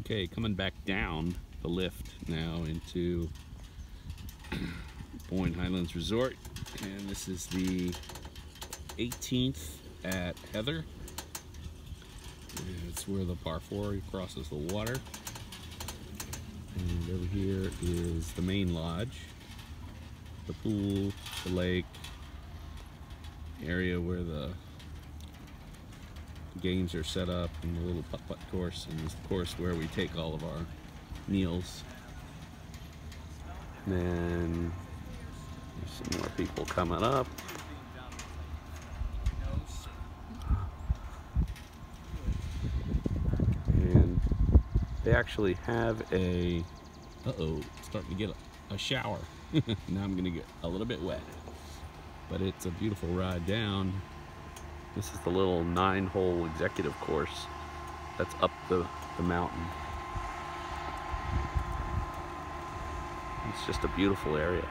Okay, coming back down the lift now into Boyne Highlands Resort. And this is the 18th at Heather. And it's where the par 4 crosses the water. And over here is the main lodge, the pool, the lake, area where the games are set up and the little putt-putt course and of course where we take all of our meals. And then there's some more people coming up. And they actually have a, uh-oh, starting to get a, a shower. now I'm gonna get a little bit wet. But it's a beautiful ride down. This is the little nine hole executive course that's up the, the mountain. It's just a beautiful area.